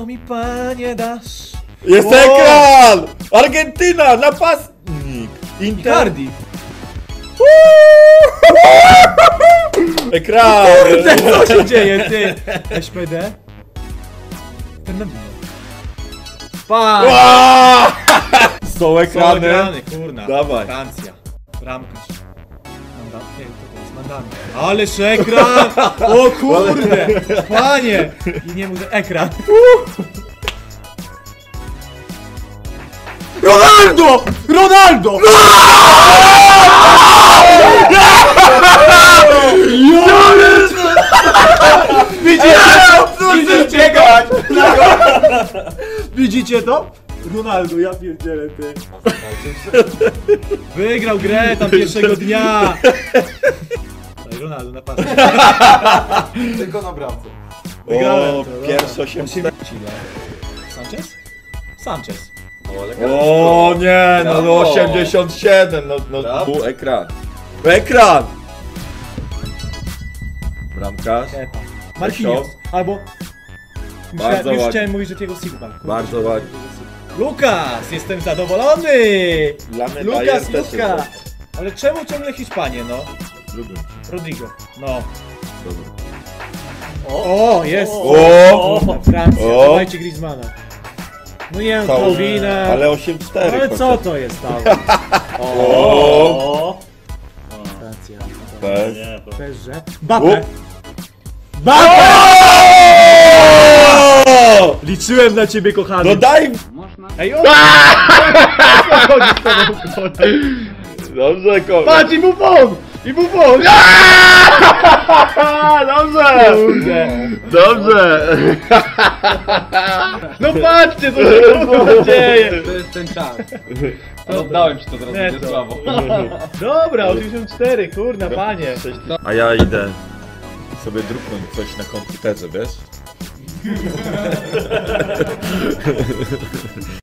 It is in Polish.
mi panie dasz? Jest O! ekran! Argentyna, napastnik! Inter... Icardi. Ekran! Kurde, co się dzieje, ty? SPD? Fernandinho. Pa! Ła! Są Są ekrany. ekrany, kurna. Dawaj. Francja. Bramkarz. Mandan, to. Ależ ekran! O kurde! Panie! I nie mówię ekran. Ronaldo! Ronaldo! Widzicie? Widzicie Widzicie to? Ronaldo, ja pierdzielę ty. Wygrał grę tam pierwszego dnia. Ronaldo na. Tylko na bramce. Wygrałem O, to, dobra. pierwszy 8 Chile. Sanchez? Sanchez. O, elegancko. O nie, no, no Brawo. 87, no, no Brawo. był ekran. Ekran! Bramkarz. Kepa. Marquinhos. Albo... Myślałem, Bardzo już ładnie. chciałem mówić, że Diego Silva. Bardzo ładnie. Lukas! Jestem zadowolony! Dla mnie Lukas, Bayern też Luka! jest Ale czemu ciągle Hiszpanie, no? Lubię. Rodrigo. No. Dobra. O, jest! O! Francja, O! dawajcie Griezmana. No nie. Paulina. Ale 8-4. Ale co chociaż. to jest tam? O! Francja. Bez. Bezże. Bape. O! Liczyłem na ciebie, kochany. No daj! Ej, o! Dobrze, kogo. Patrz i! I Buffon! Dobrze! Kurde. Dobrze! No patrzcie, co się kurwa dzieje! To jest ten czas. Oddałem ci to teraz, Nie, będzie to. słabo. Dobra, 84, kurna, panie. A ja idę sobie druknąć coś na komputerze, wiesz?